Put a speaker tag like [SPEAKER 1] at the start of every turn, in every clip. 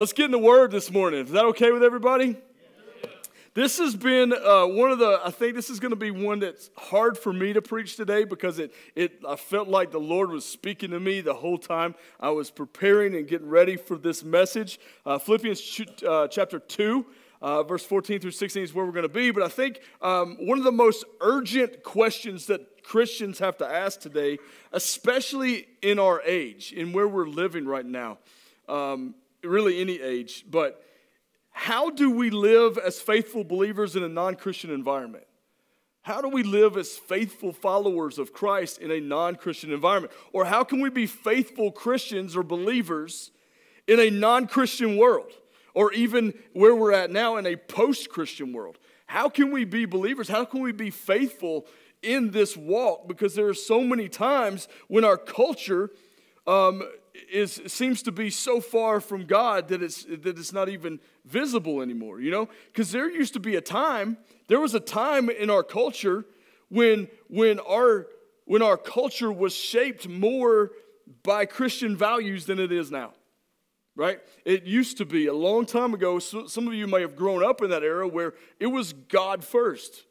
[SPEAKER 1] Let's get in the word this morning. Is that okay with everybody? This has been uh, one of the, I think this is going to be one that's hard for me to preach today because it, it, I felt like the Lord was speaking to me the whole time I was preparing and getting ready for this message. Uh, Philippians ch- uh, chapter 2, uh, verse 14 through 16 is where we're going to be. But I think um, one of the most urgent questions that Christians have to ask today, especially in our age, in where we're living right now, um, really any age, but how do we live as faithful believers in a non Christian environment? How do we live as faithful followers of Christ in a non Christian environment? Or how can we be faithful Christians or believers in a non Christian world? Or even where we're at now in a post Christian world? How can we be believers? How can we be faithful in this walk? Because there are so many times when our culture um, is seems to be so far from God that it's that it's not even visible anymore, you know? Because there used to be a time, there was a time in our culture when when our when our culture was shaped more by Christian values than it is now. Right? It used to be a long time ago. So some of you may have grown up in that era where it was God first.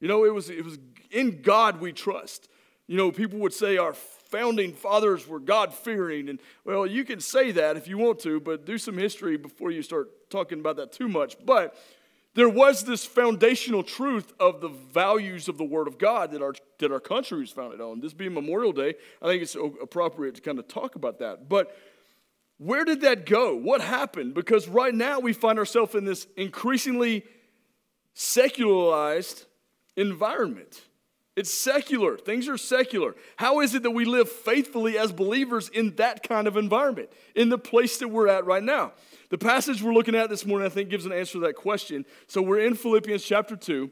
[SPEAKER 1] You know, it was it was in God we trust. You know, people would say our founding fathers were God fearing. And well, you can say that if you want to, but do some history before you start talking about that too much. But there was this foundational truth of the values of the Word of God that our, that our country was founded on. This being Memorial Day, I think it's appropriate to kind of talk about that. But where did that go? What happened? Because right now we find ourselves in this increasingly secularized environment. It's secular. Things are secular. How is it that we live faithfully as believers in that kind of environment, in the place that we're at right now? The passage we're looking at this morning, I think, gives an answer to that question. So we're in Philippians chapter 2.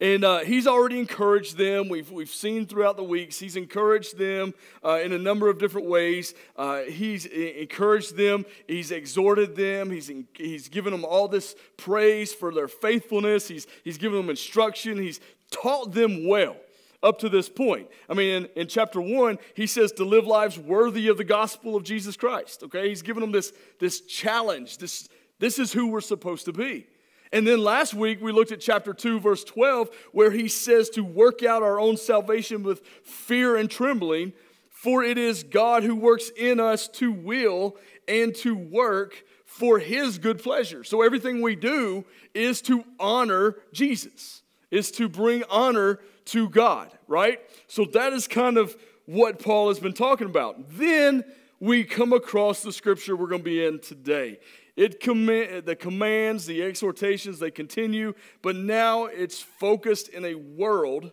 [SPEAKER 1] And uh, he's already encouraged them. We've, we've seen throughout the weeks, he's encouraged them uh, in a number of different ways. Uh, he's encouraged them, he's exhorted them, he's, he's given them all this praise for their faithfulness, he's, he's given them instruction, he's taught them well up to this point. I mean, in, in, chapter one, he says to live lives worthy of the gospel of Jesus Christ. Okay, he's given them this, this challenge. This, this is who we're supposed to be. And then last week, we looked at chapter 2, verse 12, where he says to work out our own salvation with fear and trembling, for it is God who works in us to will and to work for his good pleasure. So everything we do is to honor Jesus is to bring honor to God, right? So that is kind of what Paul has been talking about. Then we come across the scripture we're going to be in today. It comm- the commands, the exhortations, they continue, but now it's focused in a world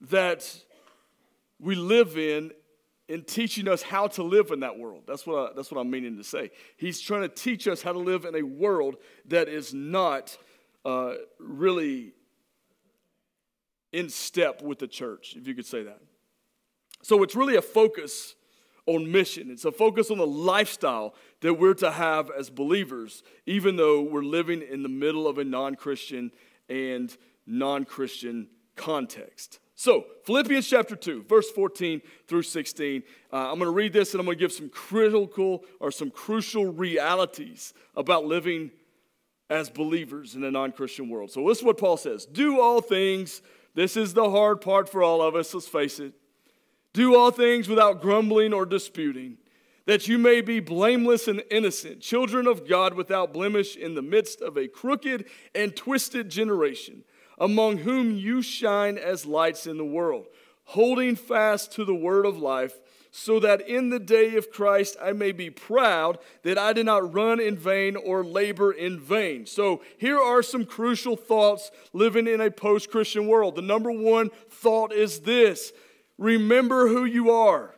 [SPEAKER 1] that we live in in teaching us how to live in that world. That's what, I, that's what I'm meaning to say. He's trying to teach us how to live in a world that is not uh, really in step with the church, if you could say that. So it's really a focus on mission. It's a focus on the lifestyle that we're to have as believers, even though we're living in the middle of a non Christian and non Christian context. So, Philippians chapter 2, verse 14 through 16. Uh, I'm going to read this and I'm going to give some critical or some crucial realities about living as believers in a non Christian world. So, this is what Paul says Do all things this is the hard part for all of us, let's face it. Do all things without grumbling or disputing, that you may be blameless and innocent, children of God without blemish in the midst of a crooked and twisted generation, among whom you shine as lights in the world, holding fast to the word of life so that in the day of Christ I may be proud that I did not run in vain or labor in vain. So here are some crucial thoughts living in a post Christian world. The number one thought is this remember who you are.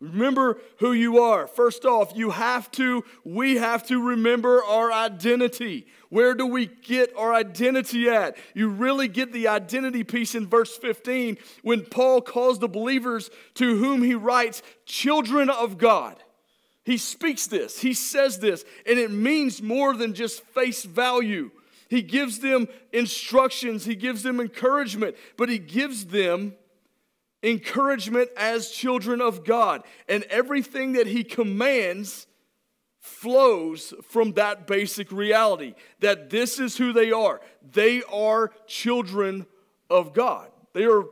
[SPEAKER 1] Remember who you are. First off, you have to, we have to remember our identity. Where do we get our identity at? You really get the identity piece in verse 15 when Paul calls the believers to whom he writes, children of God. He speaks this, he says this, and it means more than just face value. He gives them instructions, he gives them encouragement, but he gives them encouragement as children of God. And everything that He commands flows from that basic reality that this is who they are. They are children of God, they are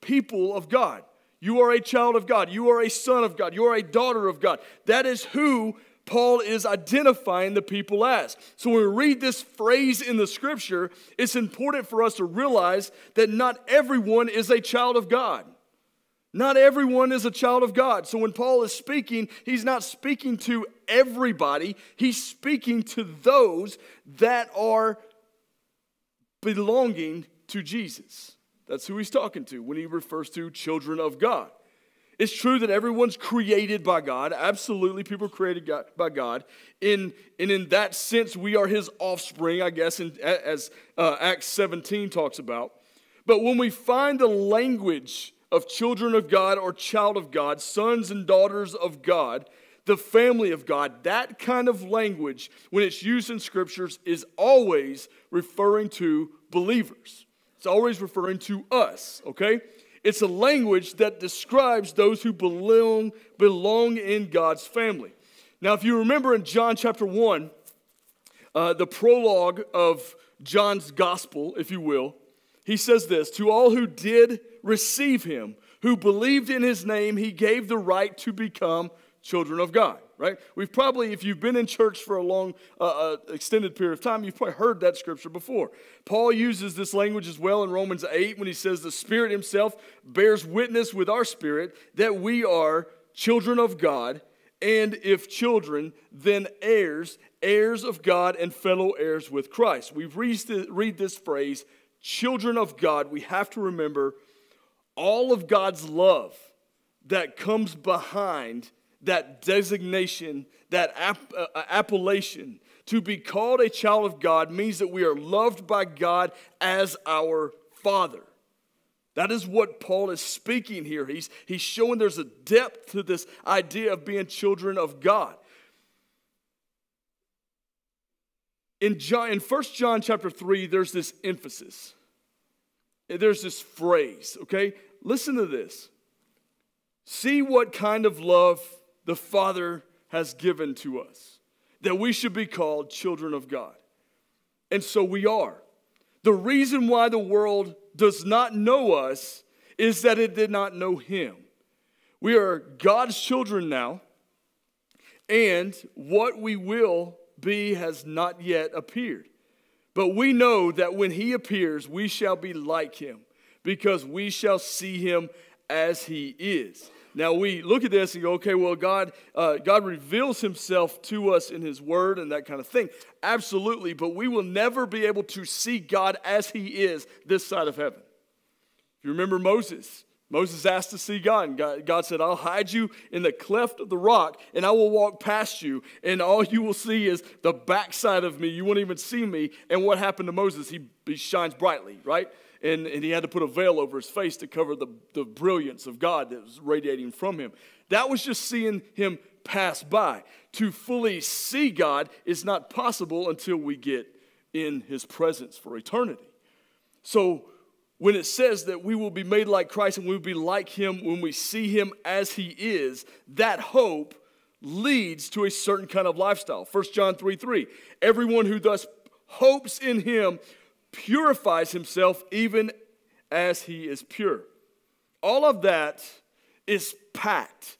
[SPEAKER 1] people of God. You are a child of God. You are a son of God. You are a daughter of God. That is who Paul is identifying the people as. So when we read this phrase in the scripture, it's important for us to realize that not everyone is a child of God. Not everyone is a child of God. So when Paul is speaking, he's not speaking to everybody, he's speaking to those that are belonging to Jesus. That's who he's talking to when he refers to children of God. It's true that everyone's created by God. Absolutely, people are created by God. In, and in that sense, we are his offspring, I guess, in, as uh, Acts 17 talks about. But when we find the language of children of God or child of God, sons and daughters of God, the family of God, that kind of language, when it's used in scriptures, is always referring to believers. It's always referring to us, okay? It's a language that describes those who belong, belong in God's family. Now, if you remember in John chapter 1, uh, the prologue of John's gospel, if you will, he says this To all who did receive him, who believed in his name, he gave the right to become children of God, right? We've probably, if you've been in church for a long, uh, uh, extended period of time, you've probably heard that scripture before. Paul uses this language as well in Romans 8 when he says, The Spirit himself bears witness with our spirit that we are children of God, and if children, then heirs, heirs of God and fellow heirs with Christ. We've read this phrase, children of God. We have to remember all of God's love that comes behind that designation, that uh, uh, appellation. To be called a child of God means that we are loved by God as our Father. That is what Paul is speaking here. He's, he's showing there's a depth to this idea of being children of God. In, John, in 1 John chapter 3, there's this emphasis. There's this phrase, okay? Listen to this. See what kind of love the Father has given to us, that we should be called children of God. And so we are. The reason why the world does not know us is that it did not know Him. We are God's children now, and what we will be has not yet appeared. But we know that when he appears, we shall be like him, because we shall see him as he is. Now we look at this and go, okay, well, God, uh, God reveals Himself to us in His Word and that kind of thing. Absolutely, but we will never be able to see God as He is this side of heaven. You remember Moses? Moses asked to see God, and God, God, said, I'll hide you in the cleft of the rock, and I will walk past you, and all you will see is the backside of me. You won't even see me. And what happened to Moses? He, he shines brightly, right? And, and he had to put a veil over his face to cover the, the brilliance of God that was radiating from him. That was just seeing him pass by. To fully see God is not possible until we get in his presence for eternity. So, when it says that we will be made like Christ and we will be like him when we see him as he is, that hope leads to a certain kind of lifestyle. 1 John 3 3. Everyone who thus hopes in him purifies himself even as he is pure. All of that is packed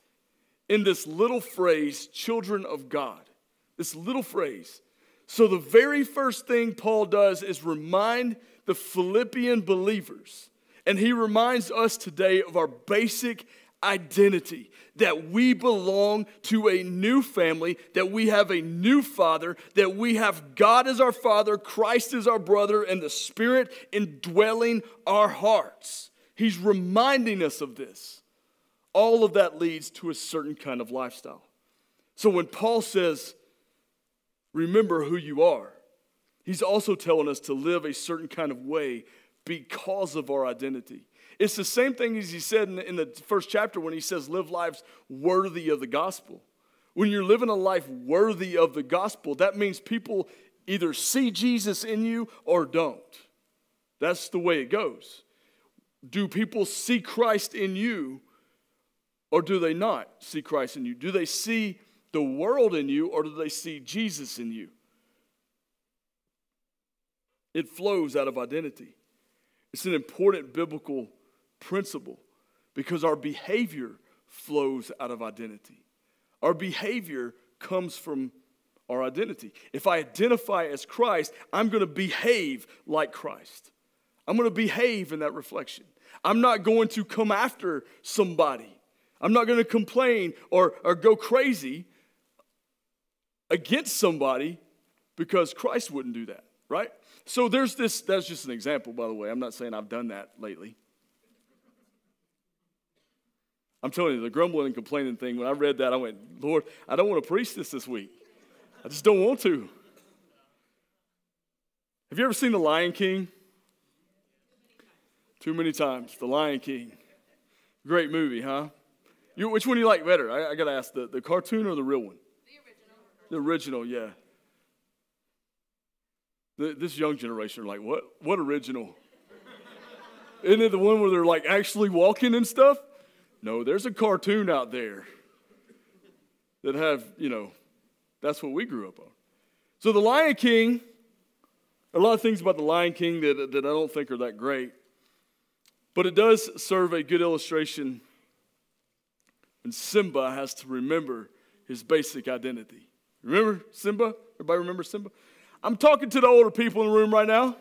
[SPEAKER 1] in this little phrase, children of God. This little phrase. So, the very first thing Paul does is remind the Philippian believers, and he reminds us today of our basic identity that we belong to a new family, that we have a new father, that we have God as our father, Christ as our brother, and the Spirit indwelling our hearts. He's reminding us of this. All of that leads to a certain kind of lifestyle. So when Paul says, remember who you are, he's also telling us to live a certain kind of way because of our identity. It's the same thing as he said in the, in the first chapter when he says, live lives worthy of the gospel. When you're living a life worthy of the gospel, that means people either see Jesus in you or don't. That's the way it goes. Do people see Christ in you or do they not see Christ in you? Do they see the world in you or do they see Jesus in you? It flows out of identity. It's an important biblical principle because our behavior flows out of identity. Our behavior comes from our identity. If I identify as Christ, I'm going to behave like Christ. I'm going to behave in that reflection. I'm not going to come after somebody. I'm not going to complain or, or go crazy against somebody because Christ wouldn't do that, right? So there's this, that's just an example, by the way. I'm not saying I've done that lately. I'm telling you, the grumbling and complaining thing, when I read that, I went, Lord, I don't want to preach this this week. I just don't want to. Have you ever seen The Lion King? Too many times. The Lion King. Great movie, huh? You, which one do you like better? I, I got to ask the, the cartoon or the real one? The original. The original, yeah. The, this young generation are like, what? What original? Isn't it the one where they're like actually walking and stuff? No, there's a cartoon out there that have, you know, that's what we grew up on. So the Lion King, a lot of things about the Lion King that, that I don't think are that great, but it does serve a good illustration. And Simba has to remember his basic identity. Remember Simba? Everybody remember Simba? I'm talking to the older people in the room right now.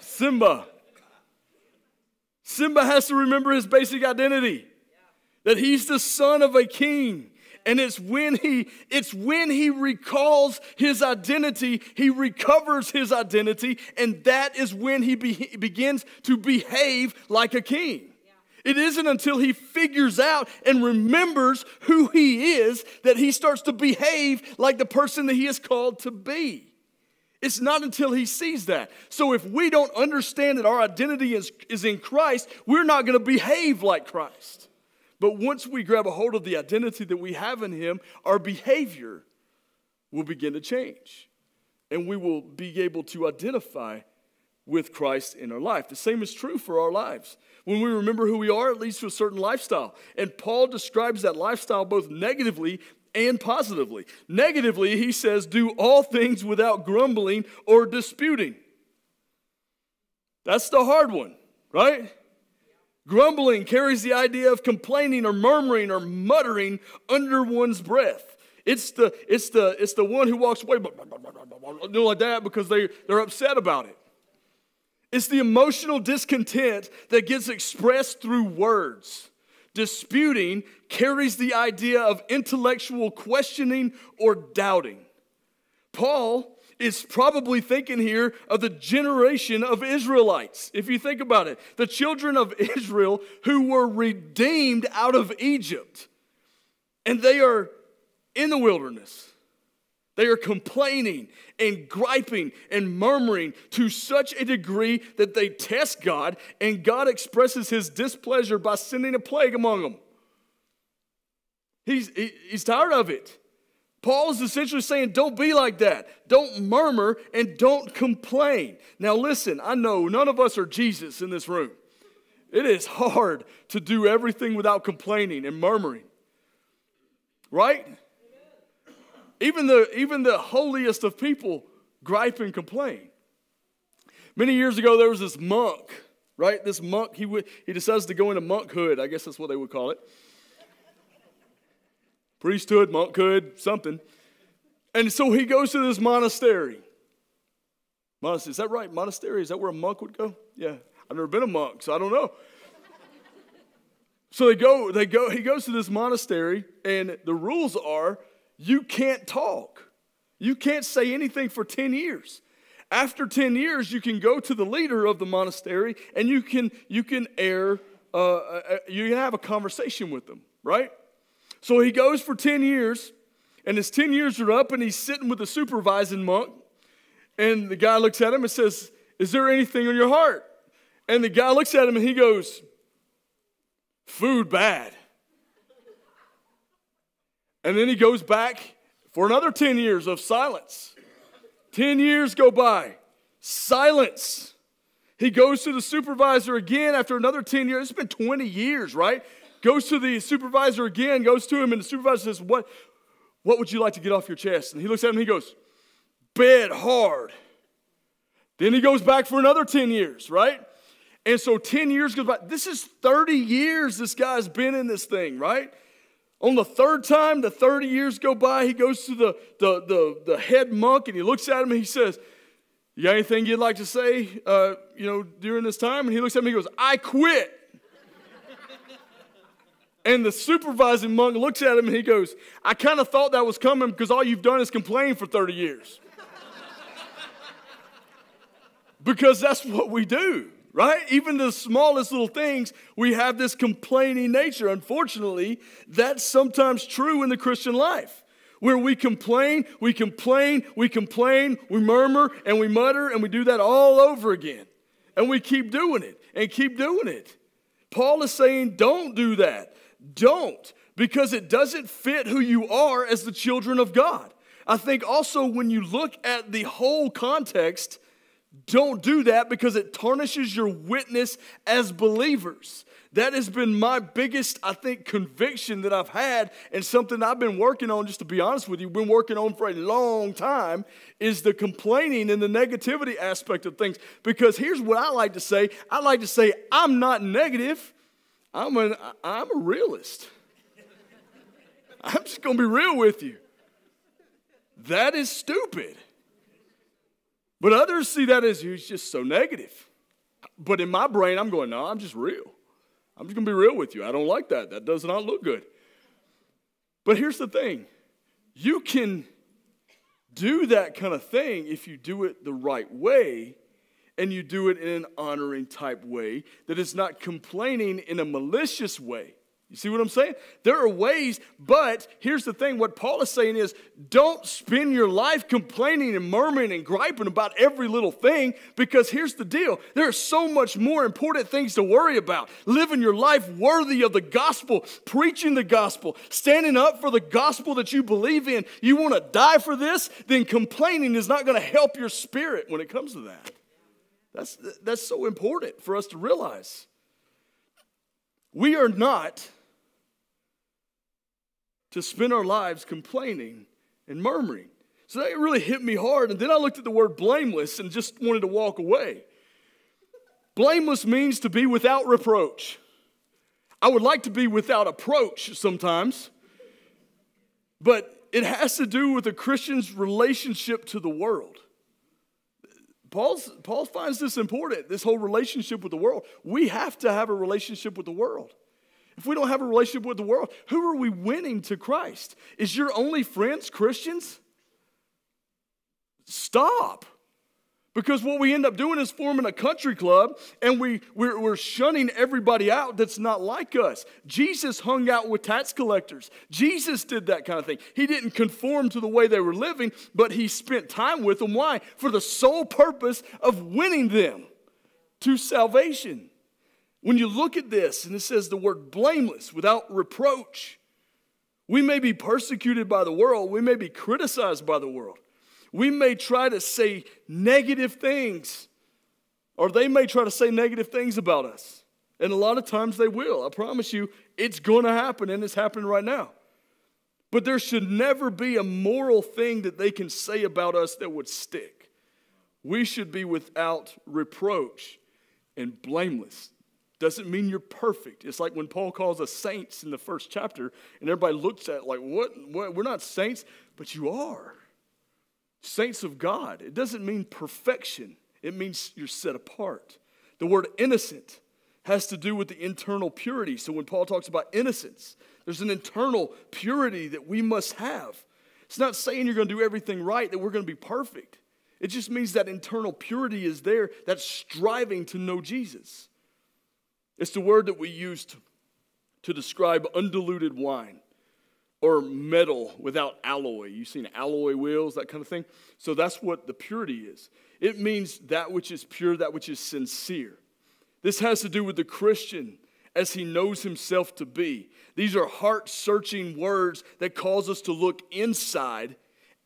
[SPEAKER 1] Simba. Simba has to remember his basic identity that he's the son of a king. And it's when he it's when he recalls his identity, he recovers his identity, and that is when he be, begins to behave like a king. It isn't until he figures out and remembers who he is that he starts to behave like the person that he is called to be. It's not until he sees that. So if we don't understand that our identity is, is in Christ, we're not going to behave like Christ. But once we grab a hold of the identity that we have in him, our behavior will begin to change. And we will be able to identify with Christ in our life. The same is true for our lives. When we remember who we are, it leads to a certain lifestyle. And Paul describes that lifestyle both negatively and positively. Negatively, he says, do all things without grumbling or disputing. That's the hard one, right? Grumbling carries the idea of complaining or murmuring or muttering under one's breath. It's the, it's the, it's the one who walks away doing like that because they, they're upset about it. It's the emotional discontent that gets expressed through words. Disputing carries the idea of intellectual questioning or doubting. Paul is probably thinking here of the generation of Israelites. If you think about it, the children of Israel who were redeemed out of Egypt, and they are in the wilderness. They are complaining and griping and murmuring to such a degree that they test God, and God expresses his displeasure by sending a plague among them. He's, he's tired of it. Paul is essentially saying, don't be like that. Don't murmur and don't complain. Now, listen, I know none of us are Jesus in this room. It is hard to do everything without complaining and murmuring, right? Even the, even the holiest of people gripe and complain. Many years ago, there was this monk, right? This monk, he, he decides to go into monkhood. I guess that's what they would call it. Priesthood, monkhood, something. And so he goes to this monastery. Monastery, is that right? Monastery? Is that where a monk would go? Yeah. I've never been a monk, so I don't know. So they go, they go, he goes to this monastery, and the rules are you can't talk. You can't say anything for 10 years. After 10 years, you can go to the leader of the monastery and you can, you can air, uh, uh, you can have a conversation with them, right? So he goes for 10 years, and his 10 years are up, and he's sitting with the supervising monk. And the guy looks at him and says, Is there anything on your heart? And the guy looks at him and he goes, Food bad. And then he goes back for another 10 years of silence. 10 years go by, silence. He goes to the supervisor again after another 10 years. It's been 20 years, right? goes to the supervisor again, goes to him, and the supervisor says, What, what would you like to get off your chest? And he looks at him and he goes, Bed hard. Then he goes back for another 10 years, right? And so 10 years goes by. This is 30 years this guy's been in this thing, right? On the third time, the 30 years go by, he goes to the, the, the, the head monk and he looks at him and he says, You got anything you'd like to say, uh, you know, during this time? And he looks at him and he goes, I quit. and the supervising monk looks at him and he goes, I kind of thought that was coming because all you've done is complain for 30 years. because that's what we do right? Even the smallest little things, we have this complaining nature. Unfortunately, that's sometimes true in the Christian life. Where we complain, we complain, we complain, we murmur, and we mutter, and we do that all over again. And we keep doing it and keep doing it. Paul is saying, don't do that. Don't, because it doesn't fit who you are as the children of God. I think also when you look at the whole context, don't do that because it tarnishes your witness as believers. That has been my biggest, I think, conviction that I've had, and something I've been working on, just to be honest with you, been working on for a long time, is the complaining and the negativity aspect of things. Because here's what I like to say I like to say, I'm not negative, I'm, an, I'm a realist. I'm just gonna be real with you. That is stupid. But others see that as he's just so negative. But in my brain, I'm going, no, I'm just real. I'm just going to be real with you. I don't like that. That does not look good. But here's the thing you can do that kind of thing if you do it the right way and you do it in an honoring type way that is not complaining in a malicious way. You see what I'm saying? There are ways, but here's the thing what Paul is saying is don't spend your life complaining and murmuring and griping about every little thing because here's the deal there are so much more important things to worry about. Living your life worthy of the gospel, preaching the gospel, standing up for the gospel that you believe in. You want to die for this? Then complaining is not going to help your spirit when it comes to that. That's, that's so important for us to realize. We are not to spend our lives complaining and murmuring. So that really hit me hard. And then I looked at the word blameless and just wanted to walk away. Blameless means to be without reproach. I would like to be without approach sometimes, but it has to do with a Christian's relationship to the world. Paul's, Paul finds this important, this whole relationship with the world. We have to have a relationship with the world. If we don't have a relationship with the world, who are we winning to Christ? Is your only friends Christians? Stop. Because what we end up doing is forming a country club and we, we're, we're, shunning everybody out that's not like us. Jesus hung out with tax collectors. Jesus did that kind of thing. He didn't conform to the way they were living, but he spent time with them. Why? For the sole purpose of winning them to salvation. When you look at this, and it says the word blameless, without reproach, we may be persecuted by the world, we may be criticized by the world, we may try to say negative things, or they may try to say negative things about us. And a lot of times they will. I promise you, it's going to happen, and it's happening right now. But there should never be a moral thing that they can say about us that would stick. We should be without reproach and blameless. Doesn't mean you're perfect. It's like when Paul calls us saints in the first chapter, and everybody looks at like, what? what? We're not saints, but you are. Saints of God. It doesn't mean perfection, it means you're set apart. The word innocent has to do with the internal purity. So when Paul talks about innocence, there's an internal purity that we must have. It's not saying you're going to do everything right, that we're going to be perfect. It just means that internal purity is there, that striving to know Jesus. It's the word that we used to describe undiluted wine or metal without alloy. You've seen alloy wheels, that kind of thing. So that's what the purity is. It means that which is pure, that which is sincere. This has to do with the Christian as he knows himself to be. These are heart searching words that cause us to look inside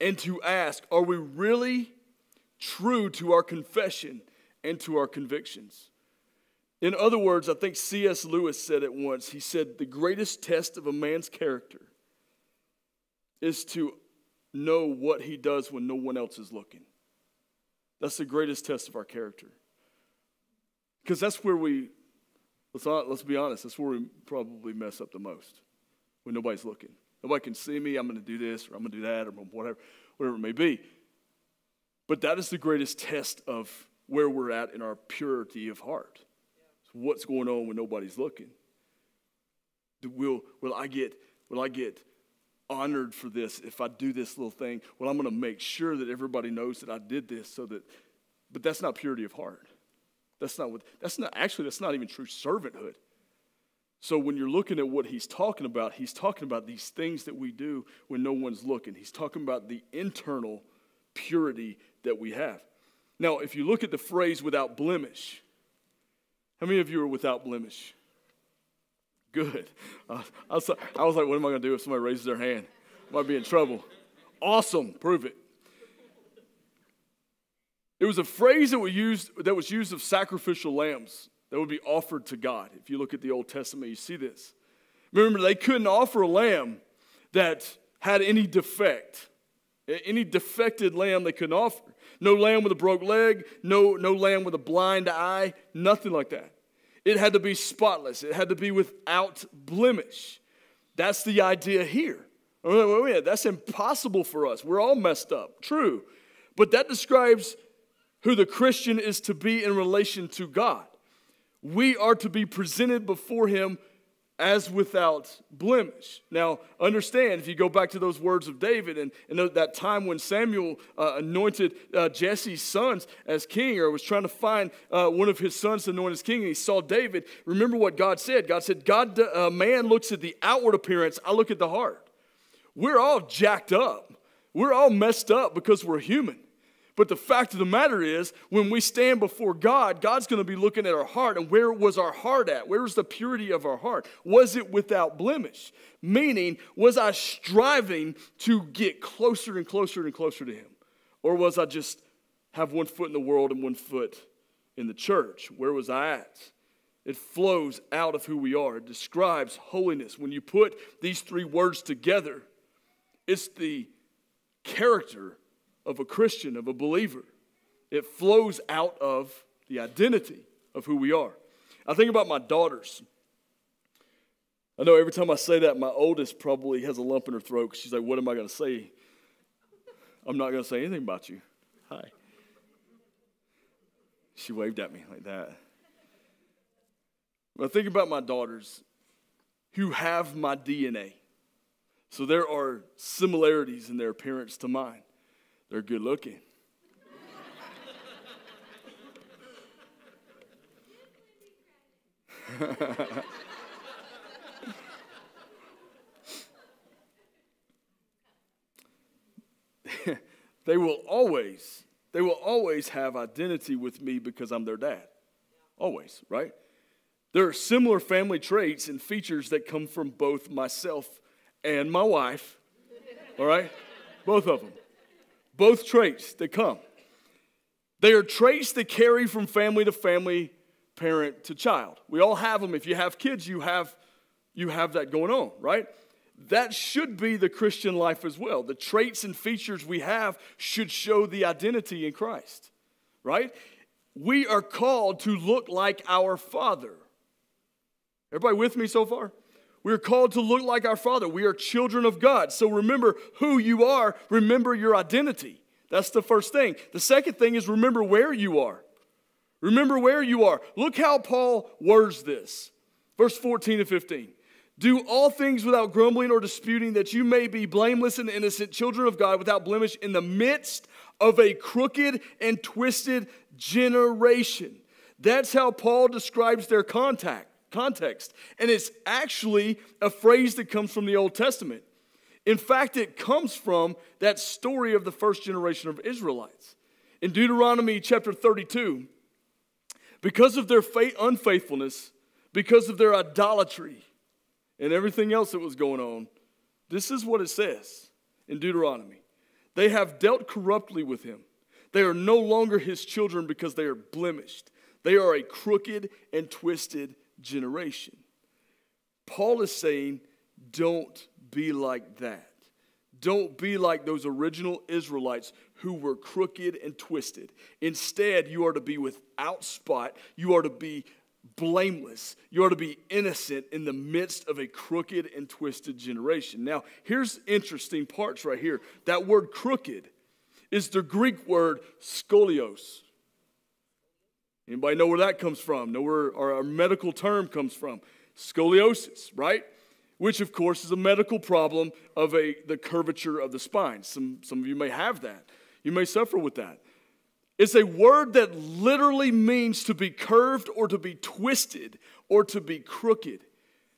[SPEAKER 1] and to ask are we really true to our confession and to our convictions? In other words, I think C.S. Lewis said it once. He said, The greatest test of a man's character is to know what he does when no one else is looking. That's the greatest test of our character. Because that's where we, let's, not, let's be honest, that's where we probably mess up the most when nobody's looking. Nobody can see me, I'm going to do this, or I'm going to do that, or whatever, whatever it may be. But that is the greatest test of where we're at in our purity of heart. So what's going on when nobody's looking? Will, will, I get, will I get honored for this if I do this little thing. Well, I'm going to make sure that everybody knows that I did this so that, but that's not purity of heart. That's not what, that's not, actually, that's not even true servanthood. So when you're looking at what he's talking about, he's talking about these things that we do when no one's looking. He's talking about the internal purity that we have. Now, if you look at the phrase without blemish, how many of you are without blemish? Good. Uh, I, was, I was like, what am I going to do if somebody raises their hand? I might be in trouble. Awesome. Prove it. It was a phrase that was used, that was used of sacrificial lambs that would be offered to God. If you look at the Old Testament, you see this. Remember, they couldn't offer a lamb that had any defect. Any defected lamb they couldn't offer. No lamb with a broke leg, no, no lamb with a blind eye, nothing like that. It had to be spotless, it had to be without blemish. That's the idea here. Oh, oh, that's impossible for us. We're all messed up, true. But that describes who the Christian is to be in relation to God. We are to be presented before Him as without blemish. Now, understand, if you go back to those words of David and, and that time when Samuel uh, anointed uh, Jesse's sons as king, or was trying to find uh, one of his sons to anoint as king, and he saw David, remember what God said. God said, God, uh, man looks at the outward appearance, I look at the heart. We're all jacked up. We're all messed up because we're human. But the fact of the matter is, when we stand before God, God's going to be looking at our heart and where was our heart at? Where was the purity of our heart? Was it without blemish? Meaning, was I striving to get closer and closer and closer to Him? Or was I just have one foot in the world and one foot in the church? Where was I at? It flows out of who we are. It describes holiness. When you put these three words together, it's the character of a Christian, of a believer. It flows out of the identity of who we are. I think about my daughters. I know every time I say that, my oldest probably has a lump in her throat because she's like, What am I going to say? I'm not going to say anything about you. Hi. She waved at me like that. But I think about my daughters who have my DNA. So there are similarities in their appearance to mine. They're good looking. they will always they will always have identity with me because I'm their dad. Always, right? There are similar family traits and features that come from both myself and my wife. All right? Both of them both traits that come. They are traits that carry from family to family, parent to child. We all have them. If you have kids, you have, you have that going on, right? That should be the Christian life as well. The traits and features we have should show the identity in Christ, right? We are called to look like our Father. Everybody with me so far? We are called to look like our Father. We are children of God. So remember who you are, remember your identity. That's the first thing. The second thing is remember where you are. Remember where you are. Look how Paul words this. Verse 14 and 15. Do all things without grumbling or disputing, that you may be blameless and innocent, children of God, without blemish, in the midst of a crooked and twisted generation. That's how Paul describes their contact context. And it's actually a phrase that comes from the Old Testament. In fact, it comes from that story of the first generation of Israelites. In Deuteronomy chapter 32, because of their unfaithfulness, because of their idolatry, and everything else that was going on, this is what it says in Deuteronomy. They have dealt corruptly with him. They are no longer his children because they are blemished. They are a crooked and twisted generation. Paul is saying, don't be like that. Don't be like those original Israelites who were crooked and twisted. Instead, you are to be without spot. You are to be blameless. You are to be innocent in the midst of a crooked and twisted generation. Now, here's interesting parts right here. That word crooked is the Greek word scolios. Anybody know where that comes from? Know where our medical term comes from? Scoliosis, right? Which of course is a medical problem of a the curvature of the spine. Some, some of you may have that. You may suffer with that. It's a word that literally means to be curved or to be twisted or to be crooked.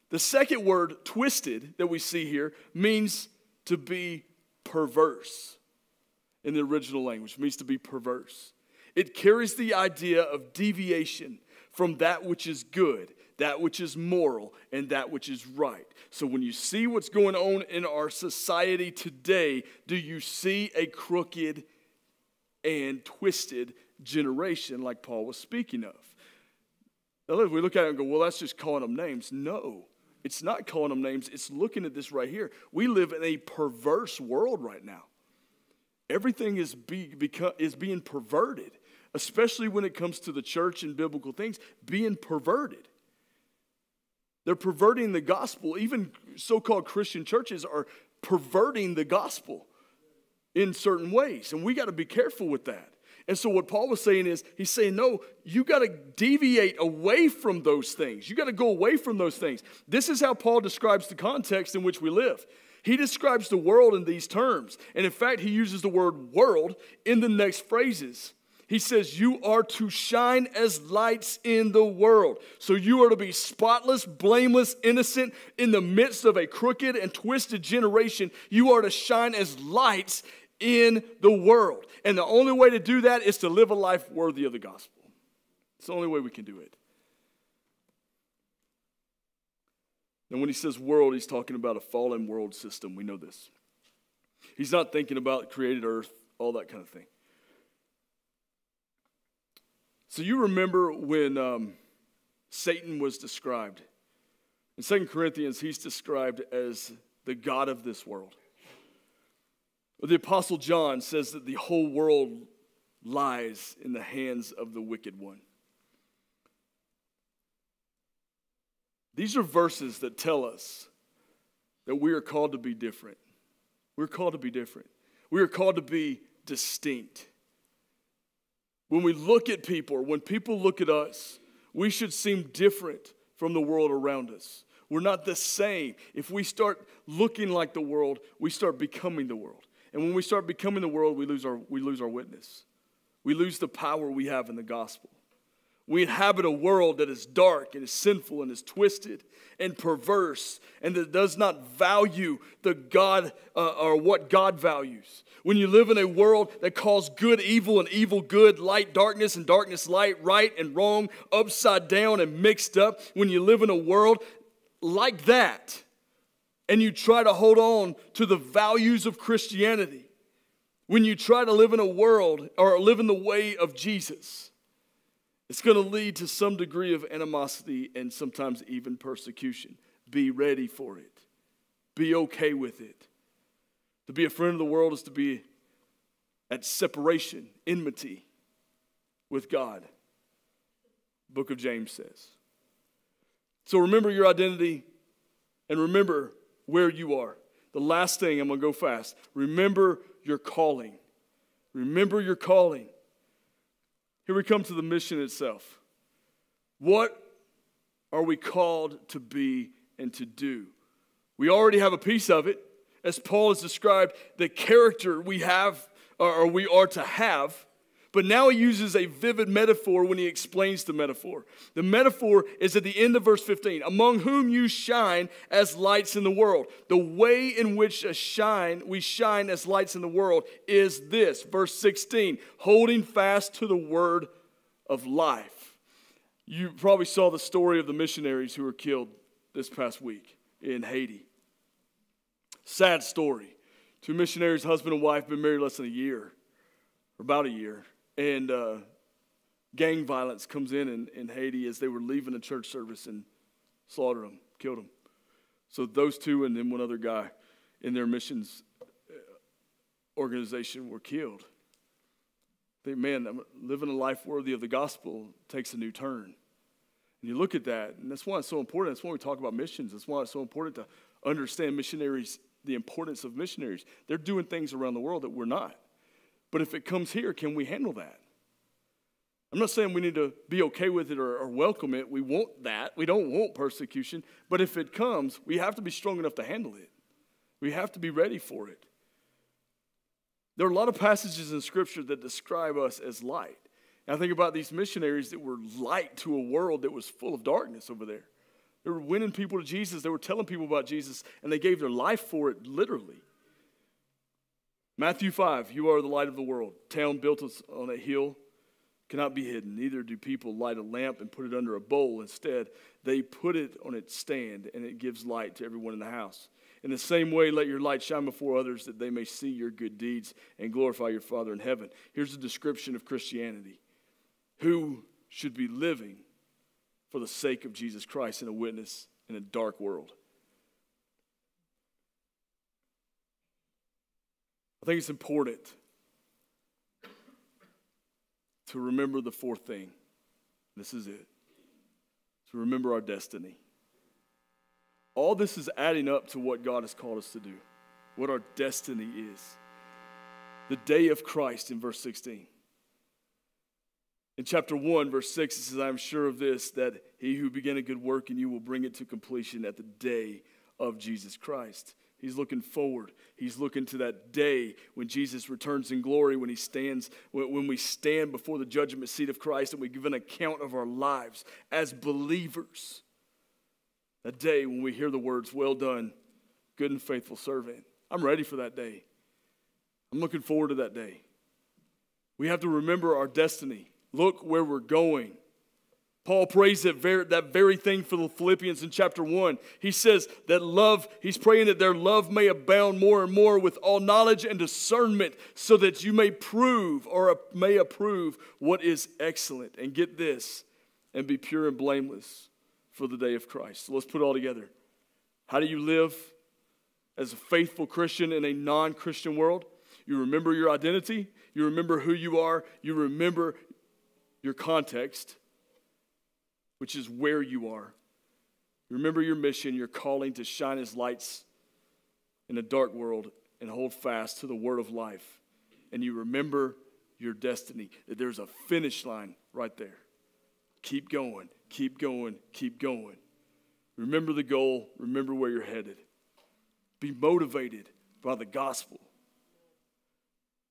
[SPEAKER 1] The second word, twisted, that we see here means to be perverse in the original language, means to be perverse. It carries the idea of deviation from that which is good, that which is moral, and that which is right. So when you see what's going on in our society today, do you see a crooked and twisted generation like Paul was speaking of. Now, if we look at it and go, well, that's just calling them names. No, it's not calling them names. It's looking at this right here. We live in a perverse world right now. Everything is, be, is being perverted, especially when it comes to the church and biblical things, being perverted. They're perverting the gospel. Even so called Christian churches are perverting the gospel in certain ways. And we got to be careful with that. And so, what Paul was saying is, he's saying, no, you got to deviate away from those things. You got to go away from those things. This is how Paul describes the context in which we live. He describes the world in these terms. And in fact, he uses the word world in the next phrases. He says, You are to shine as lights in the world. So you are to be spotless, blameless, innocent in the midst of a crooked and twisted generation. You are to shine as lights in the world. And the only way to do that is to live a life worthy of the gospel. It's the only way we can do it. And when he says world, he's talking about a fallen world system. We know this. He's not thinking about created earth, all that kind of thing. So you remember when um, Satan was described. In Second Corinthians, he's described as the God of this world. The Apostle John says that the whole world lies in the hands of the wicked one. These are verses that tell us that we are called to be different. We're called to be different. We are called to be distinct. When we look at people, when people look at us, we should seem different from the world around us. We're not the same. If we start looking like the world, we start becoming the world. And when we start becoming the world, we lose our, we lose our witness. We lose the power we have in the gospel. We inhabit a world that is dark and is sinful and is twisted and perverse and that does not value the God uh, or what God values. When you live in a world that calls good evil and evil good, light darkness and darkness light, right and wrong, upside down and mixed up, when you live in a world like that, and you try to hold on to the values of Christianity, when you try to live in a world or live in the way of Jesus, it's going to lead to some degree of animosity and sometimes even persecution. Be ready for it, be okay with it. To be a friend of the world is to be at separation, enmity with God. Book of James says. So remember your identity and remember where you are. The last thing, I'm going to go fast. Remember your calling. Remember your calling. Here we come to the mission itself. What are we called to be and to do? We already have a piece of it. As Paul has described, the character we have or we are to have but now he uses a vivid metaphor when he explains the metaphor. The metaphor is at the end of verse 15 among whom you shine as lights in the world. The way in which a shine, we shine as lights in the world is this verse 16 holding fast to the word of life. You probably saw the story of the missionaries who were killed this past week in Haiti. Sad story. Two missionaries, husband and wife, been married less than a year, or about a year and uh, gang violence comes in, in in Haiti as they were leaving a church service and slaughtered them, killed them. So those two and then one other guy in their missions uh, organization were killed. Think, man, living a life worthy of the gospel takes a new turn. And you look at that, and that's why it's so important. That's why we talk about missions. That's why it's so important to understand missionaries, the importance of missionaries. They're doing things around the world that we're not. But if it comes here, can we handle that? I'm not saying we need to be okay with it or, or, welcome it. We want that. We don't want persecution. But if it comes, we have to be strong enough to handle it. We have to be ready for it. There are a lot of passages in Scripture that describe us as light. And I think about these missionaries that were light to a world that was full of darkness over there. They were winning people to Jesus, they were telling people about Jesus, and they gave their life for it literally. Matthew 5, you are the light of the world. Town built on a hill cannot be hidden. Neither do people light a lamp and put it under a bowl. Instead, they put it on its stand, and it gives light to everyone in the house. In the same way, let your light shine before others that they may see your good deeds and glorify your Father in heaven. Here's a description of Christianity who should be living for the sake of Jesus Christ and a witness in a dark world. I think it's important to remember the fourth thing. This is it to remember our destiny. All this is adding up to what God has called us to do, what our destiny is. The day of Christ in verse 16. In chapter 1, verse 6, it says, I am sure of this, that he who began a good work in you will bring it to completion at the day of Jesus Christ. He's looking forward. He's looking to that day when Jesus returns in glory, when he stands, when we stand before the judgment seat of Christ and we give an account of our lives as believers. That day when we hear the words, Well done, good and faithful servant. I'm ready for that day. I'm looking forward to that day. We have to remember our destiny. Look where we're going. Paul prays that very, that very thing for the Philippians in chapter 1. He says that love, he's praying that their love may abound more and more with all knowledge and discernment, so that you may prove or may approve what is excellent. And get this, and be pure and blameless for the day of Christ. So let's put it all together. How do you live as a faithful Christian in a non Christian world? You remember your identity, you remember who you are, you remember your context which is where you are. Remember your mission, your calling to shine as lights in a dark world and hold fast to the word of life. And you remember your destiny, that there's a finish line right there. Keep going, keep going, keep going. Remember the goal, remember where you're headed. Be motivated by the gospel.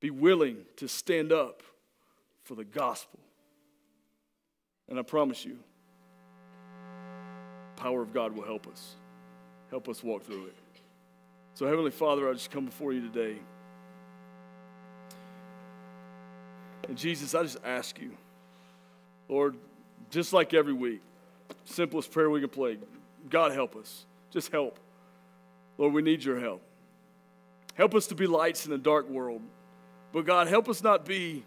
[SPEAKER 1] Be willing to stand up for the gospel. And I promise you, power of God will help us. Help us walk through it. So, Heavenly Father, I just come before you today. And Jesus, I just ask you, Lord, just like every week, simplest prayer we can play God, help us. Just help. Lord, we need your help. Help us to be lights in a dark world. But God, help us not be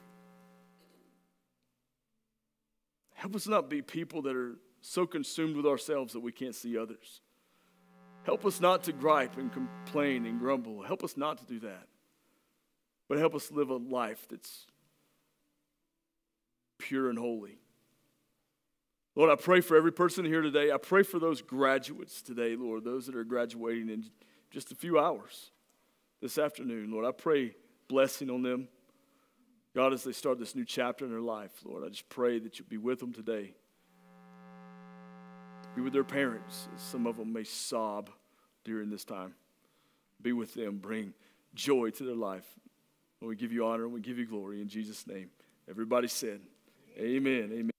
[SPEAKER 1] help us not be people that are so consumed with ourselves that we can't see others. Help us not to gripe and complain and grumble. Help us not to do that. But help us live a life that's pure and holy. Lord, I pray for every person here today. I pray for those graduates today, Lord, those that are graduating in just a few hours this afternoon. Lord, I pray blessing on them. God, as they start this new chapter in their life, Lord, I just pray that you be with them today. Be with their parents. Some of them may sob during this time. Be with them. Bring joy to their life. And we give you honor and we give you glory in Jesus' name. Everybody said, Amen. Amen.